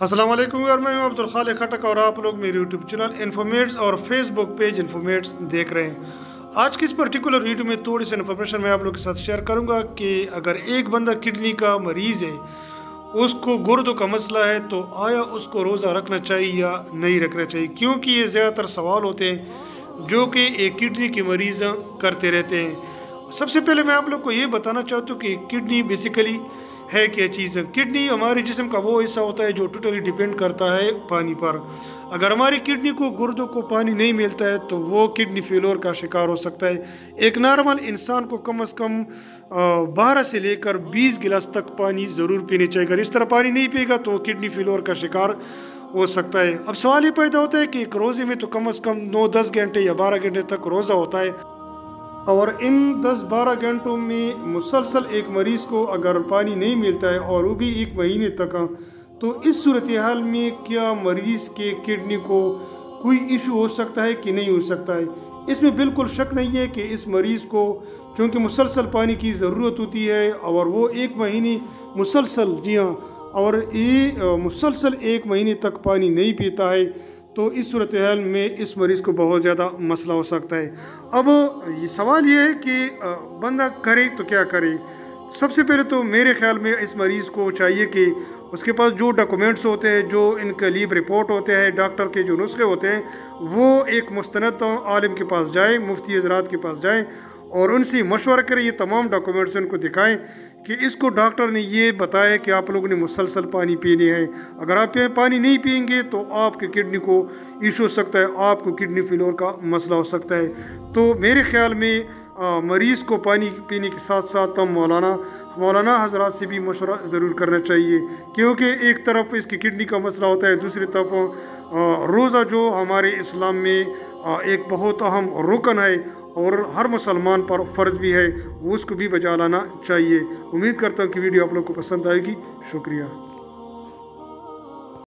असलम यार, मैं हूँ अब्दुल खालिक खटक और आप लोग मेरे यूट्यूब चैनल इन्फॉर्मेट्स और फेसबुक पेज इन्फॉर्मेट्स देख रहे हैं। आज की इस पर्टिकुलर वीडियो में थोड़ी सी इन्फॉर्मेशन मैं आप लोग के साथ शेयर करूँगा कि अगर एक बंदा किडनी का मरीज़ है, उसको गुर्दों का मसला है तो आया उसको रोज़ा रखना चाहिए या नहीं रखना चाहिए? क्योंकि ये ज़्यादातर सवाल होते हैं जो कि एक किडनी के मरीज़ करते रहते हैं। सबसे पहले मैं आप लोग को ये बताना चाहता हूँ कि किडनी बेसिकली है क्या चीज़? है किडनी हमारे जिसम का वो हिस्सा होता है जो टोटली डिपेंड करता है पानी पर। अगर हमारी किडनी को गुर्दों को पानी नहीं मिलता है तो वो किडनी फेलोर का शिकार हो सकता है। एक नॉर्मल इंसान को कम अज़ कम बारह से लेकर बीस गिलास तक पानी ज़रूर पीने चाहिए। अगर इस तरह पानी नहीं पिएगा तो किडनी फेलोर का शिकार हो सकता है। अब सवाल ये पैदा होता है कि एक रोज़े में तो कम अज़ कम नौ दस घंटे या बारह घंटे तक रोज़ा होता है। और इन 10-12 घंटों में मुसलसल एक मरीज़ को अगर पानी नहीं मिलता है और वो भी एक महीने तक तो इस सूरत हाल में क्या मरीज़ के किडनी को कोई इशू हो सकता है कि नहीं हो सकता है? इसमें बिल्कुल शक नहीं है कि इस मरीज़ को, चूँकि मुसलसल पानी की ज़रूरत होती है और वो एक महीने मुसलसल, जी हाँ और ये मुसलसल एक महीने तक पानी नहीं पीता है तो इस सूरत हाल में इस मरीज़ को बहुत ज़्यादा मसला हो सकता है। अब ये सवाल ये है कि बंदा करे तो क्या करे? सबसे पहले तो मेरे ख्याल में इस मरीज़ को चाहिए कि उसके पास जो डॉक्यूमेंट्स होते हैं, जो इनके लीव रिपोर्ट होते हैं, डॉक्टर के जो नुस्खे होते हैं, वो एक मुस्तनद आलिम के पास जाए, मुफ्ती हजरात के पास जाएँ और उनसे मशवरा करें, ये तमाम डॉक्यूमेंट्स उनको दिखाएँ कि इसको डॉक्टर ने ये बताया कि आप लोगों ने मुसलसल पानी पीने हैं। अगर आप पानी नहीं पियेंगे तो आपके किडनी को इशू हो सकता है, आपको किडनी फेलोर का मसला हो सकता है। तो मेरे ख्याल में मरीज़ को पानी पीने के साथ साथ हम मौलाना मौलाना हजरात से भी मशवरा ज़रूर करना चाहिए, क्योंकि एक तरफ़ इसकी किडनी का मसला होता है, दूसरी तरफ़ रोज़ा जो हमारे इस्लाम में एक बहुत अहम रुकन है और हर मुसलमान पर फ़र्ज़ भी है, उसको भी बचा लाना चाहिए। उम्मीद करता हूँ कि वीडियो आप लोग को पसंद आएगी। शुक्रिया।